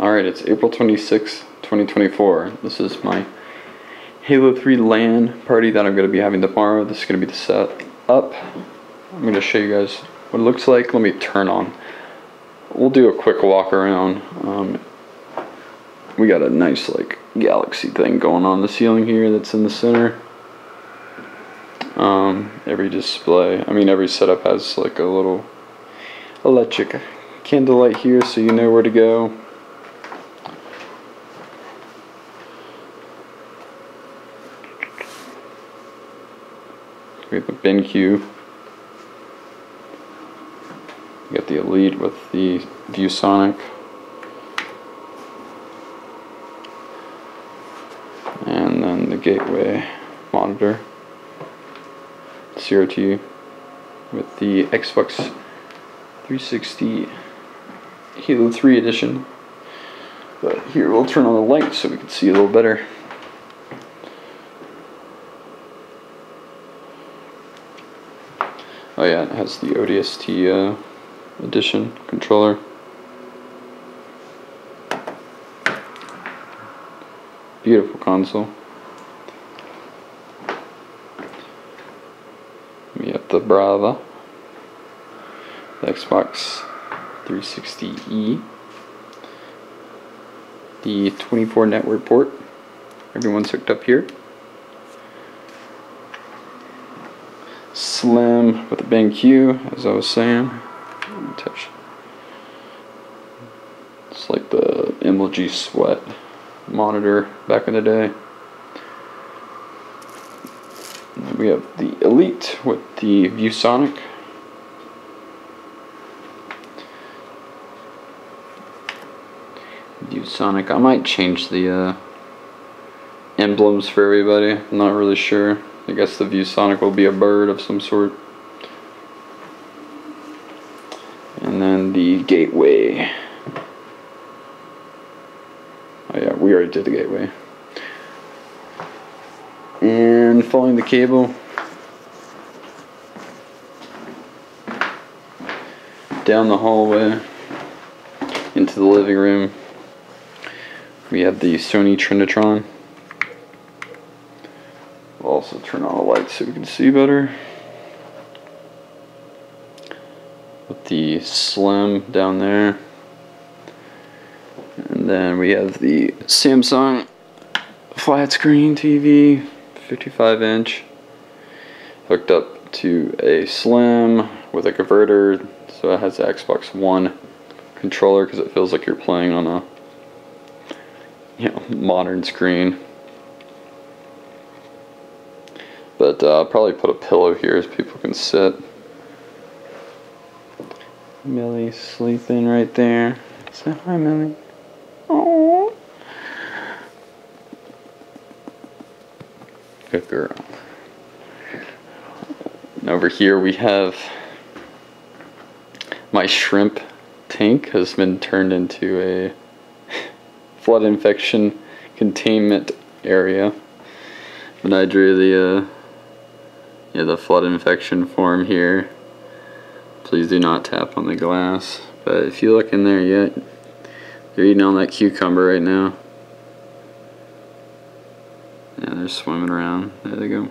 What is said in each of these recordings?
Alright, it's April 26, 2024. This is my Halo 3 LAN party that I'm going to be having tomorrow. This is going to be the set up. I'm going to show you guys what it looks like. Let me turn on. We'll do a quick walk around. Um, we got a nice like galaxy thing going on the ceiling here that's in the center. Um, every display, I mean every setup has like a little electric candlelight here so you know where to go. We have the BenQ. We got the Elite with the ViewSonic. And then the gateway monitor. CRT with the Xbox 360 Halo 3 edition. But here we'll turn on the light so we can see a little better. Oh yeah, it has the ODST uh, edition controller. Beautiful console. We have the Bravia, the Xbox 360E, the 24 network port. Everyone's hooked up here. Slim with the BenQ, as I was saying. Touch. It's like the MLG Sweat monitor back in the day. we have the Elite with the ViewSonic. ViewSonic. I might change the uh, emblems for everybody. I'm not really sure. I guess the ViewSonic will be a bird of some sort. And then the gateway. Oh yeah, we already did the gateway. And following the cable down the hallway into the living room. We have the Sony Trinitron. Also turn on the lights so we can see better. With the Slim down there. And then we have the Samsung flat screen TV, 55 inch, hooked up to a Slim with a converter, so it has the Xbox One controller because it feels like you're playing on a you know modern screen. But uh, I'll probably put a pillow here so people can sit. Millie sleeping right there. Say hi, Millie. Oh. Good girl. And over here we have my shrimp tank has been turned into a flood infection containment area. And I drew the uh, yeah, the flood infection form here. Please do not tap on the glass. But if you look in there yet, they're eating on that cucumber right now. Yeah, they're swimming around. There they go.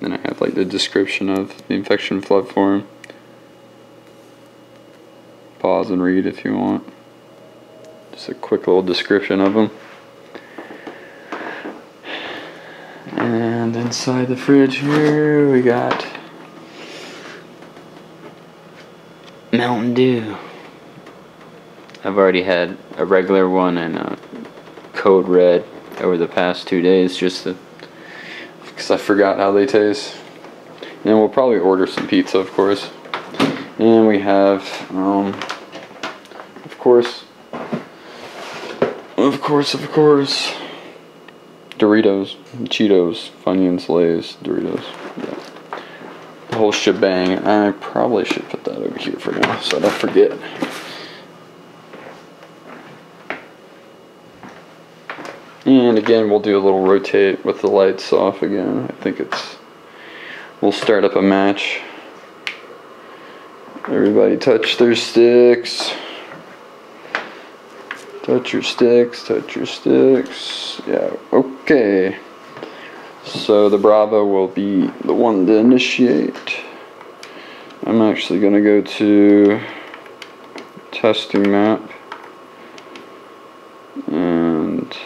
Then I have like the description of the infection flood form. Pause and read if you want. Just a quick little description of them. And inside the fridge here we got Mountain Dew. I've already had a regular one and a code red over the past two days just because I forgot how they taste. And we'll probably order some pizza, of course. And we have, um, of course, of course, of course, Doritos, Cheetos, Funyuns, Lay's, Doritos. Yeah. The whole shebang. I probably should put that over here for now so I don't forget. And again, we'll do a little rotate with the lights off again. I think it's, we'll start up a match. Everybody touch their sticks. Touch your sticks, touch your sticks. Yeah, okay. So the Bravo will be the one to initiate. I'm actually to go to testing map and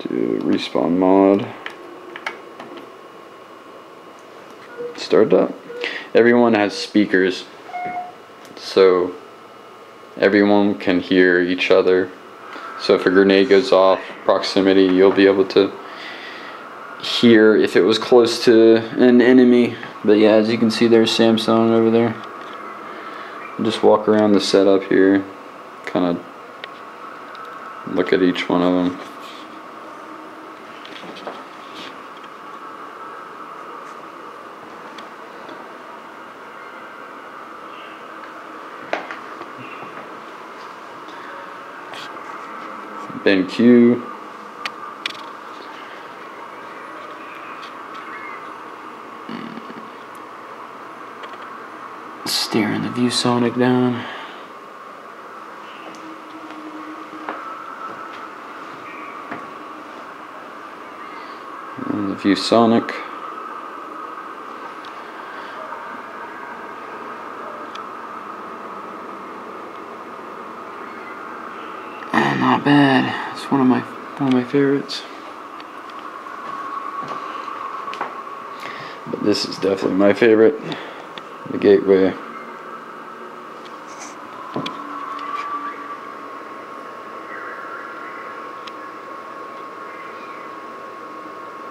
do respawn mod. Start up. Everyone has speakers, so everyone can hear each other. So if a grenade goes off proximity, you'll be able to hear if it was close to an enemy. But yeah, as you can see, there's Samsung over there. Just walk around the setup here, kind of look at each one of them. BenQ. Steering the ViewSonic down. And the ViewSonic. Oh, not bad. It's one of my one of my favorites. But this is definitely my favorite. The Gateway.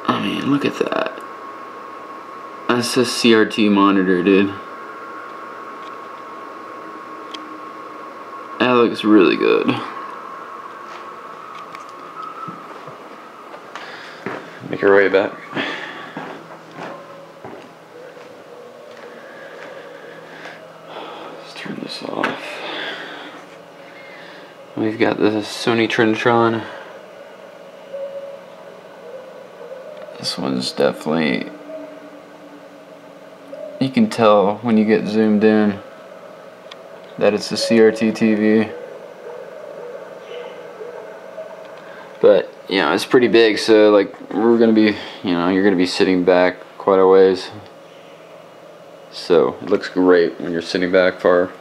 I mean, look at that. That's a CRT monitor, dude. That looks really good. Make our way back. Let's turn this off. We've got the Sony Trinitron. This one's definitely. You can tell when you get zoomed in that it's a CRT TV. But, you know, it's pretty big, so, like, we're gonna be, you know, you're gonna be sitting back quite a ways. So, it looks great when you're sitting back far.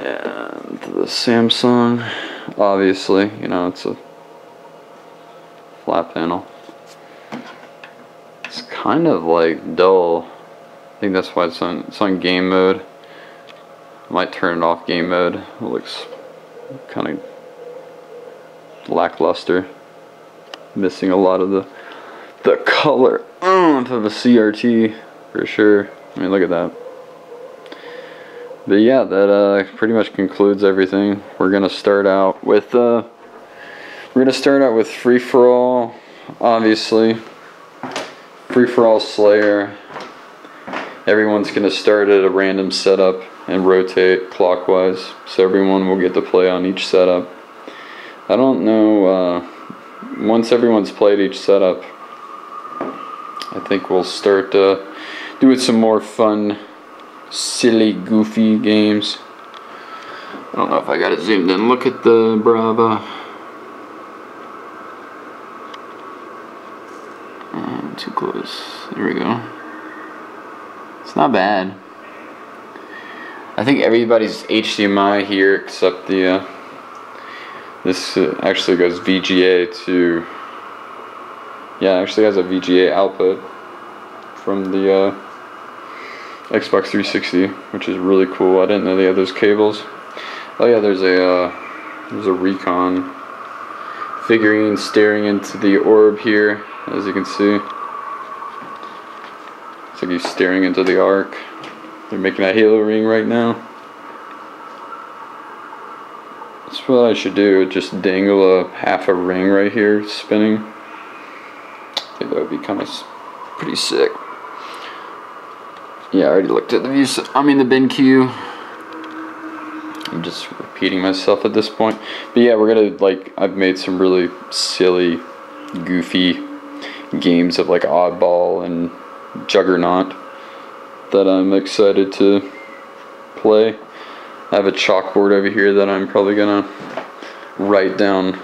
And the Samsung, obviously, you know, it's a flat panel. It's kind of like dull. I think that's why it's on it's on game mode. I might turn it off game mode. It looks kind of lackluster. Missing a lot of the the color of the CRT for sure. I mean look at that. But yeah, that uh, pretty much concludes everything. We're gonna start out with uh, we're gonna start out with free for all, obviously. Free for all Slayer. Everyone's gonna start at a random setup and rotate clockwise, so everyone will get to play on each setup. I don't know. Uh, once everyone's played each setup, I think we'll start uh, doing some more fun, silly, goofy games. I don't know if I got it zoomed in. Look at the Bravia. Too close. There we go. It's not bad. I think everybody's HDMI here except the. Uh, this uh, actually goes VGA to. Yeah, actually has a VGA output from the uh, Xbox 360, which is really cool. I didn't know they had those cables. Oh yeah, there's a uh, there's a Recon figurine staring into the orb here, as you can see. It's like he's staring into the arc. They're making a halo ring right now. That's what I should do, just dangle a half a ring right here spinning. I think that would be kind of pretty sick. Yeah, I already looked at the views. I mean the BenQ. I'm just repeating myself at this point. But yeah, we're gonna like I've made some really silly, goofy games of like oddball and juggernaut that I'm excited to play. I have a chalkboard over here that I'm probably gonna write down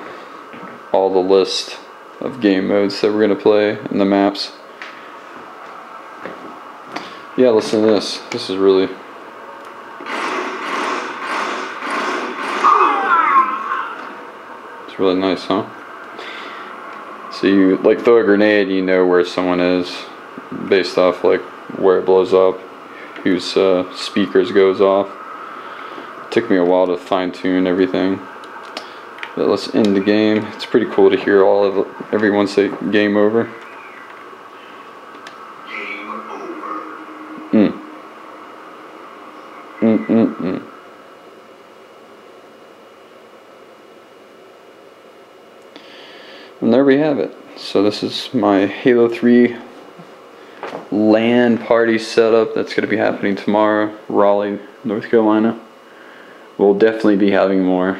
all the list of game modes that we're gonna play and the maps. Yeah, listen to this. This is really It's really nice, huh? So you like throw a grenade, you know where someone is based off like where it blows up, whose uh, speakers goes off. Took me a while to fine tune everything. But let's end the game. It's pretty cool to hear all of everyone say game over. Game over. Mm. Mm mm mm. And there we have it. So this is my Halo 3 LAN party setup that's going to be happening tomorrow, Raleigh, North Carolina. We'll definitely be having more.